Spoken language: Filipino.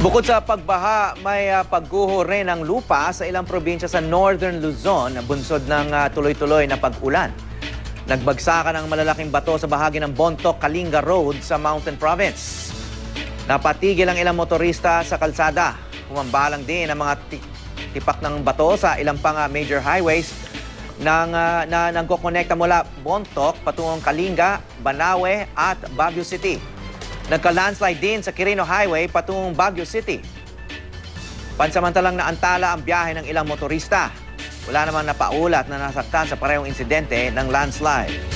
Bukod sa pagbaha, may ah, pagguho rin ng lupa sa ilang probinsya sa Northern Luzon na bunsod ng ah, tuloy-tuloy na pag-ulan. Nagbagsakan ng malalaking bato sa bahagi ng Bontoc, Kalinga Road sa Mountain Province. Napatigil ang ilang motorista sa kalsada. Kumambalang din ang mga ti- tipak ng bato sa ilang pang ah, major highways nang, ah, na nagkokonekta mula Bontoc patungong Kalinga, Banawe at Baguio City. Nagka-landslide din sa Quirino Highway patungong Baguio City. Pansamantalang naantala ang biyahe ng ilang motorista. Wala namang napaulat na nasaktan sa parehong insidente ng landslide.